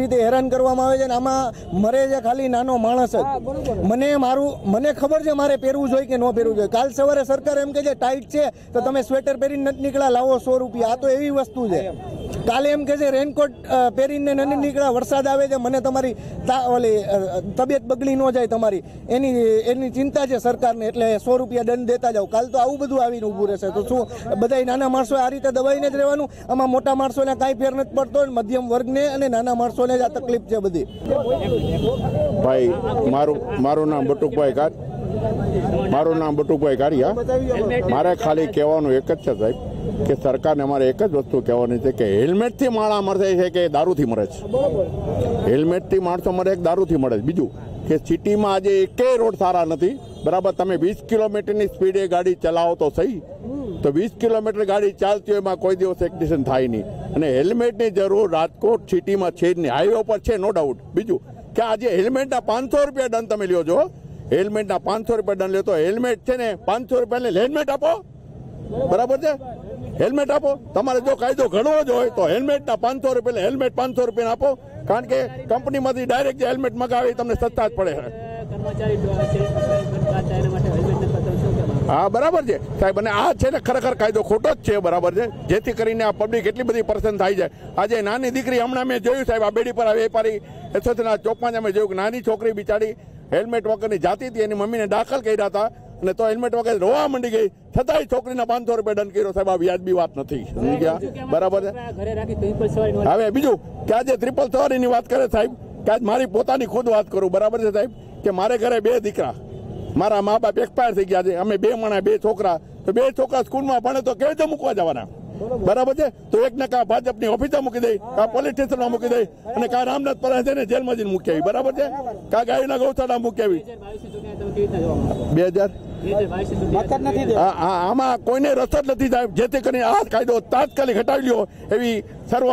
રીતે હેરાન કરવામાં આવે છે આમાં મરે છે ખાલી નાનો માણસ જ. મને મારું મને ખબર છે મારે પહેરવું જોઈએ કે ન પહેરવું જોઈએ. કાલ સવારે સરકાર એમ કે છે ટાઈટ છે તો તમે સ્વેટર પહેરીને નથી નીકળ્યા લાવો સો રૂપિયા. આ તો એવી વસ્તુ છે. કાલે એમ કે છે રેનકોટ પહેરીને નથી નીકળ્યા વરસાદ આવે છે મને તમારી ઓલી તબિયત બગડી ન જાય તમારી. એની એની ચિંતા છે સરકારને એટલે સો રૂપિયા દંડ દેતા જાઓ. કાલ તો આવું બધું આવીને ઊભું રહેશે. તો શું બધા નાના માણસો આ રીતે દબાઈને જ રહેવાનું? આમાં મોટા માણસોને કાંઈ ફેર નથી પડતો મધ્યમ વર્ગને અને નાના માણસોને જ આ તકલીફ છે બધી. ભાઈ, મારું મારું નામ બટુકભાઈ કાર મારું નામ બટુકભાઈ કારિયા મારે ખાલી કહેવાનું એક જ છે સાહેબ, કે સરકારને અમારે એક જ વસ્તુ કહેવાની છે કે હેલ્મેટથી માળા મરે છે કે દારૂથી મરે છે? હેલ્મેટથી માણસો મરે દારૂથી મળે છે? બીજું, કે સિટીમાં આજે એકેય રોડ સારા નથી બરાબર તમે વીસ કિલોમીટરની સ્પીડે ગાડી ચલાવો તો સહી. તો વીસ કિલોમીટર ગાડી ચાલતી હોય એમાં કોઈ દિવસ એક્સિડન્ટ થાય નહીં. અને હેલ્મેટની જરૂર રાજકોટ સિટીમાં છે જ નહીં. હાઈવે પર છે નો ડાઉટ બીજું કે આજે હેલ્મેટના પાંચસો રૂપિયા દંડ તમે લ્યો છો. હેલ્મેટના પાંચસો રૂપિયા દંડ લ્યો તો હેલ્મેટ છે ને પાંચસો રૂપિયા હેલ્મેટ આપો. બરાબર છે? હેલ્મેટ આપો. તમારે જો કાયદો ઘડવો જ હોય તો હેલ્મેટના પાંચસો રૂપિયા હેલ્મેટ પાંચસો રૂપિયા આપો. કારણ કે કંપનીમાંથી ડાયરેક્ટ જે હેલ્મેટ મગાવે તમને સસ્તા જ પડે. છે હા બરાબર છે. સાહેબ અને આ છે ને ખરેખર કાયદો ખોટો જ છે બરાબર છે. જેથી કરીને આ પબ્લિક એટલી બધી પર્સન થાય છે. આજે નાની દીકરી હમણાં મેં જોયું સાહેબ આ બેડી પર આ વેપારી એસોસીના ચોકમાં અમે જોયું કે નાની છોકરી બિચારી હેલ્મેટ વગરની જાતી હતી એની મમ્મીને દાખલ કર્યા હતા અને તો હેલ્મેટ વગર રોવા માંડી ગઈ. છતાંય છોકરીના પાંચસો રૂપિયા દંડ કર્યો સાહેબ આ વ્યાજબી વાત નથી. બરાબર છે? હવે બીજું કે આજે ત્રિપલ સવારીની વાત કરે સાહેબ કે આજ મારી પોતાની ખુદ વાત કરું બરાબર છે સાહેબ? કે મારે ઘરે બે દીકરા. મારા મા બાપ એક્સપાયર થઈ ગયા છે. અમે બે માણા, બે છોકરા. તો બે છોકરા સ્કૂલમાં ભણે તો કેવી રીતે મૂકવા જવાના? બરાબર છે? તો એક ને કા ભાજપની ઓફિસે મૂકી દઈ કા પોલીસ સ્ટેશનમાં મૂકી દઈ અને કા રામનાથ પર છે ને જેલમાં જઈને મૂકી આવી. બરાબર છે? કા ગાયના ગૌશાળા મૂકી આવી. બે હજાર? આમાં કોઈને રસ જ નથી સાહેબ. જેથી કરીને આ કાયદો તાત્કાલિક હટાવી લ્યો એવી સર્વ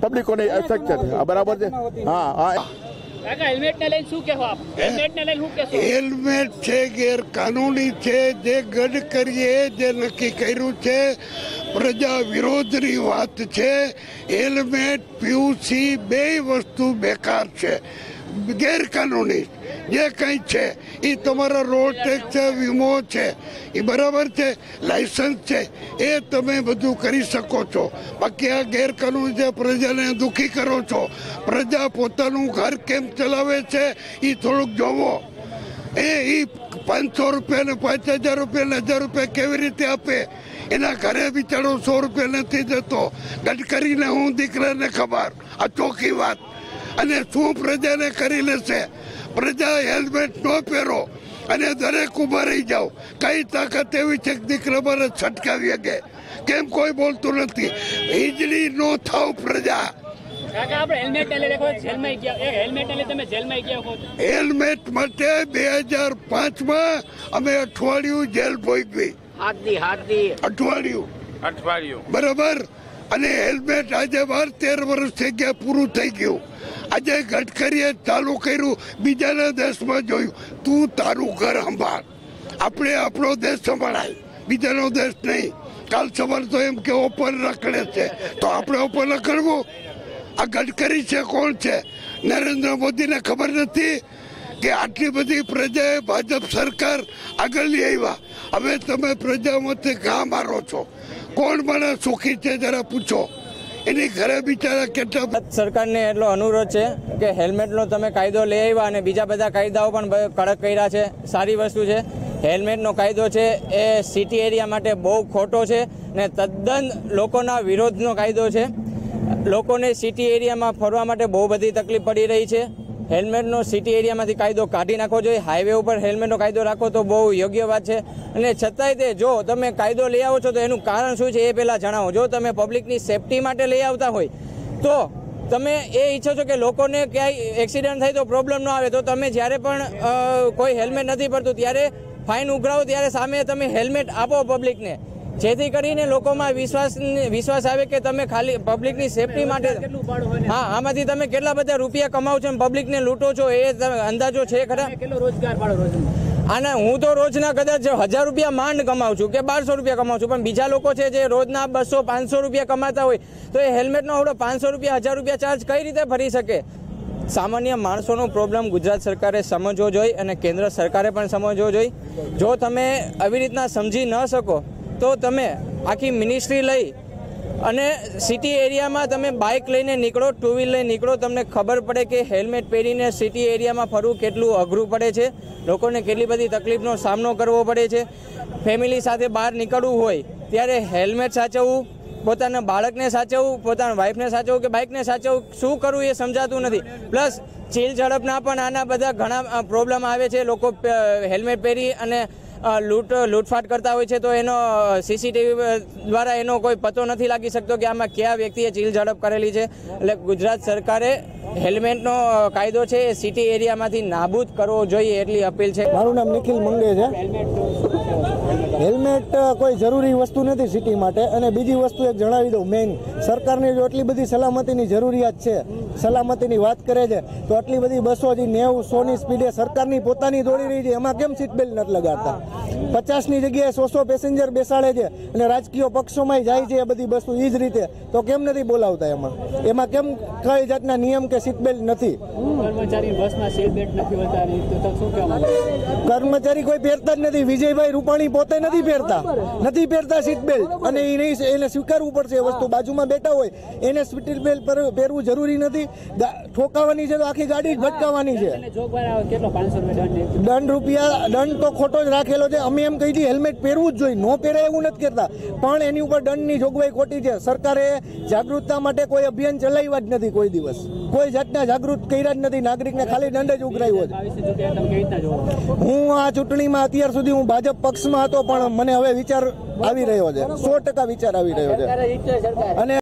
પબ્લિકોને શક્ય છે. બરાબર છે? હા હા. કાકા હેલ્મેટ ને લઈને શું કહેવો આપ? હેલ્મેટ લઈને શું કહેશો? હેલ્મેટ છે ગેરકાનૂની છે જે ગડકરીએ જે નક્કી કર્યું છે પ્રજા વિરોધની વાત છે હેલ્મેટ પીયુસી બે વસ્તુ બેકાર છે. ગેરકાનૂની. જે કંઈ છે, એ તમારા રોડ ટેક્સ છે, વીમો છે, એ બરાબર છે લાયસન્સ છે, એ તમે બધું કરી શકો છો. બાકી આ ગેરકાનૂની છે પ્રજાને દુખી કરો છો, પ્રજા પોતાનું ઘર કેમ ચલાવે છે, એ થોડુંક જોવો. એ એ પાંચસો રૂપિયા ને પાંચ હજાર રૂપિયા ને હજાર રૂપિયા કેવી રીતે આપે? એના ઘરે બિચારો સો રૂપિયા નથી જતો. ગટકરીને હું દીકરાને ખબર. આ ચોખ્ખી વાત. અને શું પ્રજાને કરી લેશે પ્રજા હેલ્મેટ ન પહેરો અને દરેક ઊભા રહી જાઓ. કઈ તાકાત એવી છે કે દીકરા મારે છટકાવી શકે? કેમ કોઈ બોલતું નથી? વીજળી નો થાવ પ્રજા. હેલ્મેટ માટે બે હજાર પાંચમાં અમે અઠવાડિયું જેલ ભોગવી. અઠવાડિયું. બરાબર? અને હેલ્મેટ આજે બાર તેર વર્ષ થઈ ગયા પૂરું થઈ ગયું. આજે ગડકરીએ ચાલુ કર્યું, બીજાના દેશમાં જોયું. તું તારું ઘર સંભાળ. આપણે આપણો દેશ સંભાળાય. બીજાનો દેશ નહીં. કાલ સવાર તો એમ કે ઓપન રખડે છે. તો આપણે ઓપન રખડવું? આ ગડકરી છે, કોણ છે? નરેન્દ્ર મોદીને ખબર નથી કે આટલી બધી પ્રજાએ ભાજપ સરકાર આગળ લઈ આવ્યા. હવે તમે પ્રજામાંથી ઘા મારો છો. કોણ મને સુખી છે, જરા પૂછો. એની ઘરે બિચારા કેટલા સરકારને એટલો અનુરોધ છે કે હેલ્મેટનો તમે કાયદો લઈ આવ્યા અને બીજા બધા કાયદાઓ પણ કડક કર્યા છે, સારી વસ્તુ છે. હેલ્મેટનો કાયદો છે એ સિટી એરિયા માટે બહુ ખોટો છે ને તદ્દન લોકોના વિરોધનો કાયદો છે. લોકોને સિટી એરિયામાં ફરવા માટે બહુ બધી તકલીફ પડી રહી છે. હેલ્મેટનો સિટી એરિયામાંથી કાયદો કાઢી નાખવો જોઈએ. હાઈવે ઉપર હેલ્મેટનો કાયદો રાખો તો બહુ યોગ્ય વાત છે. અને છતાંય તે જો તમે કાયદો લઈ આવો છો તો એનું કારણ શું છે એ પહેલાં જણાવો. જો તમે પબ્લિકની સેફટી માટે લઈ આવતા હોય, તો તમે એ ઈચ્છો છો કે લોકોને ક્યાંય એક્સિડન્ટ થાય તો પ્રોબ્લેમ ન આવે, તો તમે જ્યારે પણ કોઈ હેલ્મેટ નથી પડતું ત્યારે ફાઇન ઉઘરાવો, ત્યારે સામે તમે હેલ્મેટ આપો પબ્લિકને. જેથી કરીને લોકોમાં વિશ્વાસ વિશ્વાસ આવે કે તમે ખાલી પબ્લિકની સેફટી માટે હા આમાંથી તમે કેટલા બધા રૂપિયા કમાવો છો અને પબ્લિકને લૂંટો છો એ અંદાજો છે ખરા? અને હું તો રોજના કદાચ હજાર રૂપિયા માંડ કમાઉં છું કે બારસો રૂપિયા કમાઉં છું પણ બીજા લોકો છે જે રોજના બસો પાંચસો રૂપિયા કમાતા હોય તો એ હેલ્મેટનો આવડો પાંચસો રૂપિયા હજાર રૂપિયા ચાર્જ કઈ રીતે ભરી શકે? સામાન્ય માણસોનો પ્રોબ્લેમ ગુજરાત સરકારે સમજવો જોઈએ અને કેન્દ્ર સરકારે પણ સમજવો જોઈએ. જો તમે આવી રીતના સમજી ન શકો તો તમે આખી મિનિસ્ટ્રી લઈ અને સિટી એરિયામાં તમે બાઇક લઈને નીકળો ટુ વ્હીલ લઈને નીકળો, તમને ખબર પડે કે હેલ્મેટ પહેરીને સિટી એરિયામાં ફરવું કેટલું અઘરું પડે છે. લોકોને કેટલી બધી તકલીફનો સામનો કરવો પડે છે. ફેમિલી સાથે બહાર નીકળવું હોય ત્યારે હેલ્મેટ સાચવવું, પોતાના બાળકને સાચવવું, પોતાના વાઈફને સાચવવું કે બાઇકને સાચવવું, શું કરવું એ સમજાતું નથી. પ્લસ ચીલ ઝડપના પણ આના બધા ઘણા પ્રોબ્લેમ આવે છે. લોકો હેલ્મેટ પહેરી અને લૂંટ, લૂંટફાટ કરતા હોય છે તો એનો સીસીટીવી દ્વારા એનો કોઈ પતો નથી લાગી શકતો કે આમાં કયા વ્યક્તિએ ચીલ ઝડપ કરેલી છે. એટલે ગુજરાત સરકારે હેલ્મેટનો કાયદો છે એ સિટી એરિયામાંથી નાબૂદ કરવો જોઈએ એટલી અપીલ છે. મારું નામ નિખિલ મંગે છે. હેલ્મેટ કોઈ જરૂરી વસ્તુ નથી સિટી માટે. અને બીજી વસ્તુ એક જણાવી દઉં મેઇન સરકારને જો એટલી બધી સલામતીની જરૂરિયાત છે સલામતીની વાત કરે છે, તો આટલી બધી બસો જે નેવું સોની સ્પીડે સરકારની પોતાની દોડી રહી છે, એમાં કેમ સીટ બેલ્ટ નથી લગાડતા? પચાસની જગ્યાએ સો સો પેસેન્જર બેસાડે છે અને રાજકીય પક્ષોમાં જાય છે એ બધી વસ્તુ એ જ રીતે. તો કેમ નથી બોલાવતા એમાં? એમાં કેમ કઈ જાતના નિયમ કે સીટ બેલ્ટ નથી કર્મચારી કોઈ પહેરતા જ નથી. વિજયભાઈ રૂપાણી પોતે નથી પહેરતા. નથી પહેરતા સીટ બેલ્ટ. અને એ નહીં એને સ્વીકારવું પડશે એ વસ્તુ. બાજુમાં બેઠા હોય એને સીટ બેલ્ટ પહેરવું જરૂરી નથી. ઠોકાવાની છે તો આખી ગાડી જ ભટકાવાની છે. પાંચસો દંડ રૂપિયા દંડ તો ખોટો જ રાખેલો છે. અમે એમ કહી દઈએ હેલ્મેટ પહેરવું જ જોઈએ. ન પહેરાય એવું નથી કરતા પણ એની ઉપર દંડની જોગવાઈ ખોટી છે. સરકારે જાગૃતતા માટે કોઈ અભિયાન ચલાવ્યા જ નથી કોઈ દિવસ. કોઈ જાતના જાગૃત કર્યા જ નથી. નાગરિકને ખાલી દંડ જ ઉઘરાવ્યો છે. હું આ ચૂંટણીમાં અત્યાર સુધી હું ભાજપ પક્ષમાં હતો પણ મને હવે વિચાર આવી રહ્યો છે. સો ટકા વિચાર આવી રહ્યો છે. અને